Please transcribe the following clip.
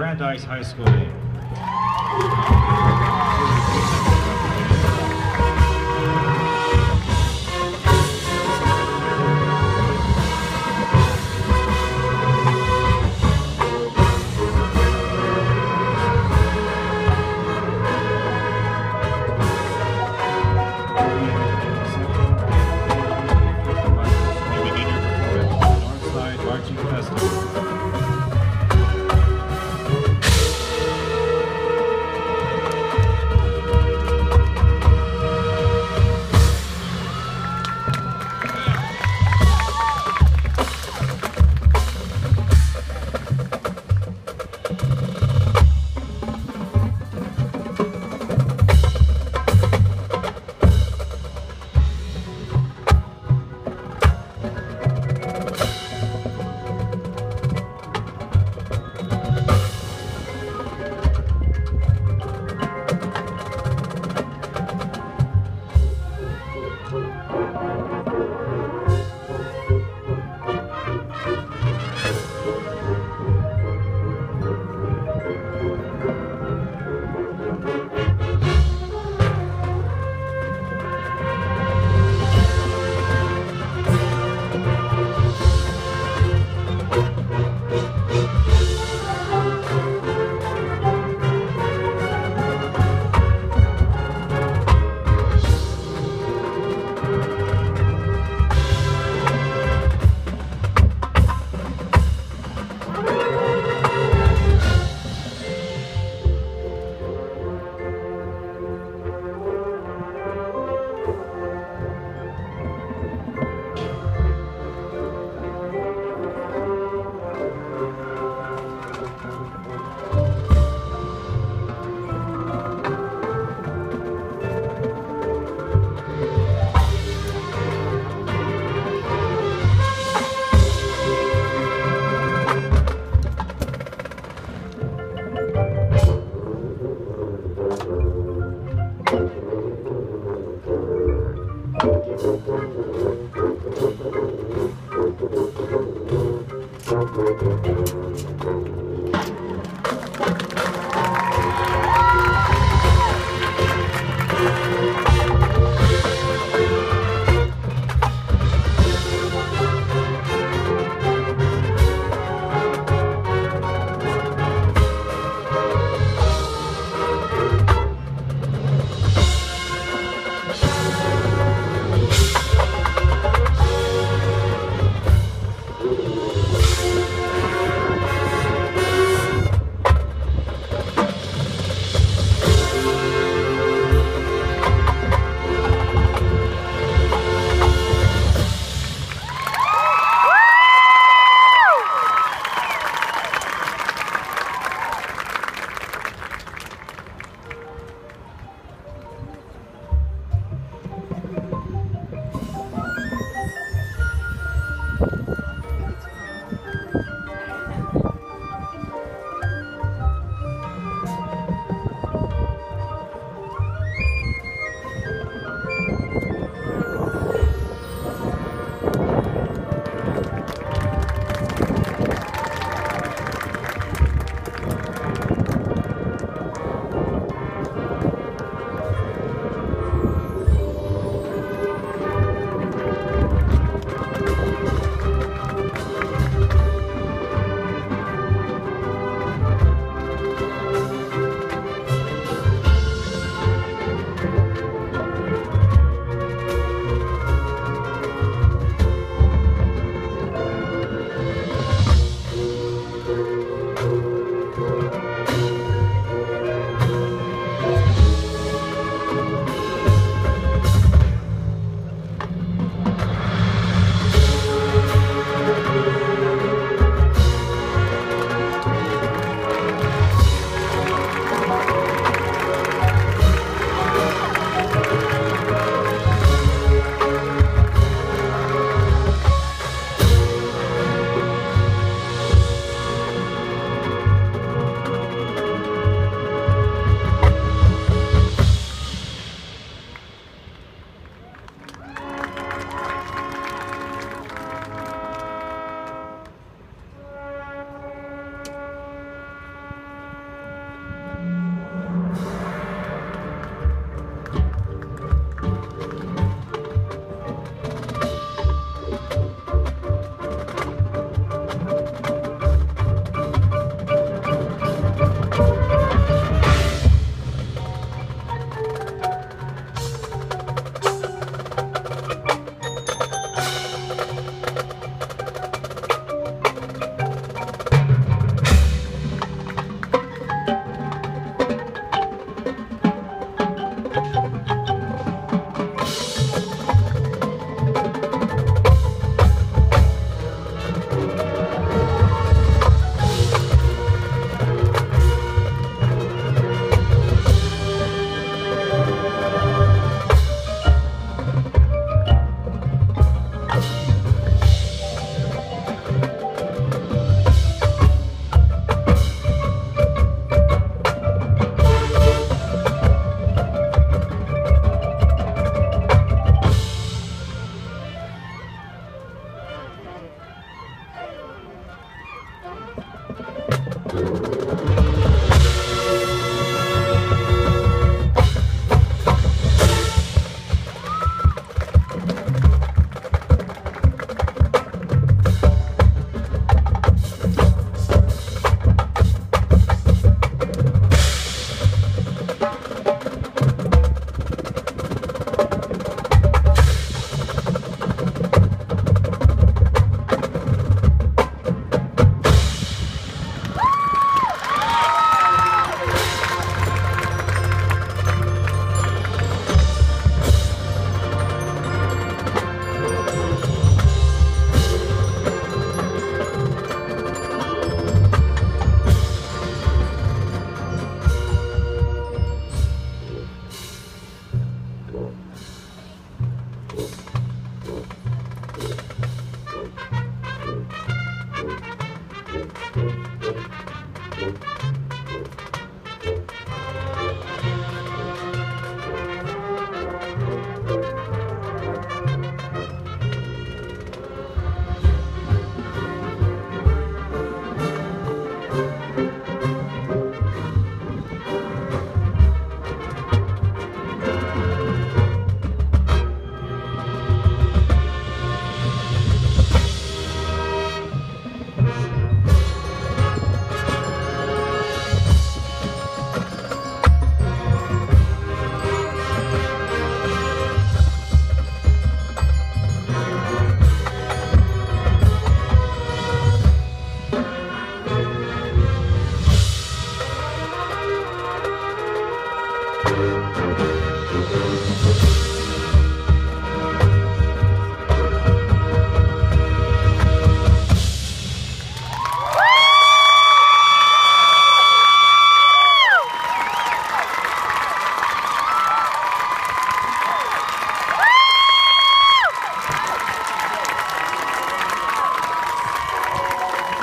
Brandeis High School. Thank you.